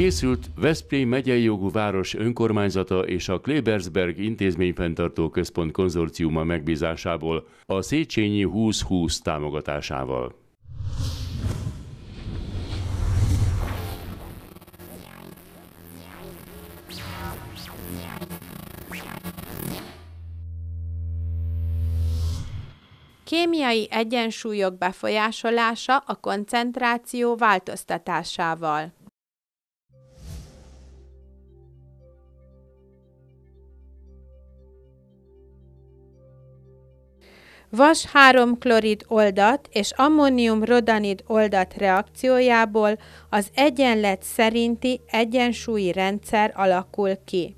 Készült Veszprém megyei jogú város önkormányzata és a Klebersberg intézményfenntartó központ konzorciuma megbízásából a Széchenyi 2020 támogatásával. Kémiai egyensúlyok befolyásolása a koncentráció változtatásával. Vas 3-klorid oldat és ammónium rodanid oldat reakciójából az egyenlet szerinti egyensúlyi rendszer alakul ki.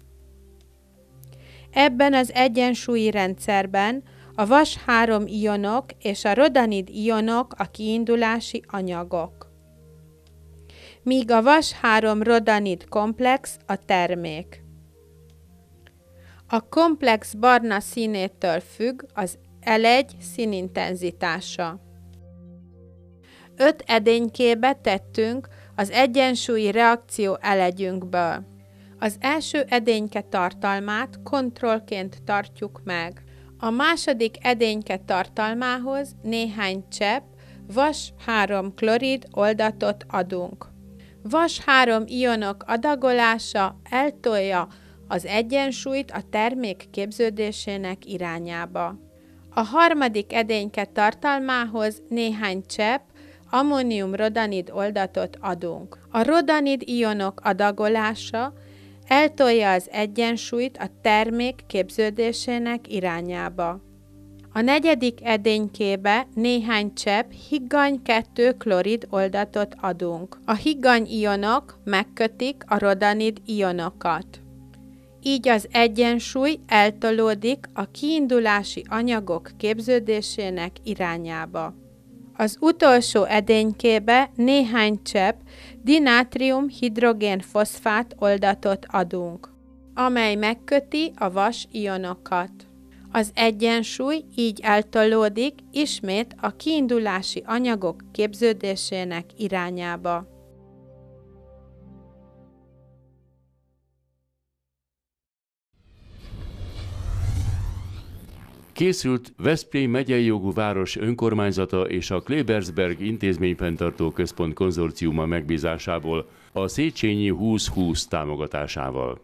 Ebben az egyensúlyi rendszerben a vas 3 ionok és a rodanid ionok a kiindulási anyagok. Míg a vas 3 rodanid komplex a termék. A komplex barna színétől függ az L1 színintenzitása. Öt edénykébe tettünk az egyensúlyi reakció elegyünkből. Az első edényke tartalmát kontrollként tartjuk meg. A második edényke tartalmához néhány csepp vas 3 klorid oldatot adunk. Vas 3 ionok adagolása eltolja az egyensúlyt a termék képződésének irányába. A harmadik edényke tartalmához néhány csepp ammónium-rodanid oldatot adunk. A rodanid ionok adagolása eltolja az egyensúlyt a termék képződésének irányába. A negyedik edénykébe néhány csepp higgany 2 klorid oldatot adunk. A higgany ionok megkötik a rodanid ionokat. Így az egyensúly eltolódik a kiindulási anyagok képződésének irányába. Az utolsó edénykébe néhány csepp dinátrium hidrogén foszfát oldatot adunk, amely megköti a vas ionokat. Az egyensúly így eltolódik ismét a kiindulási anyagok képződésének irányába. Készült Veszprém megyei jogú város önkormányzata és a Klebersberg intézményfenntartó központ konzorciuma megbízásából a Széchenyi 2020 támogatásával.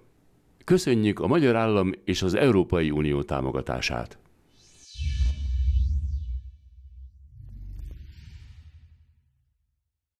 Köszönjük a Magyar Állam és az Európai Unió támogatását!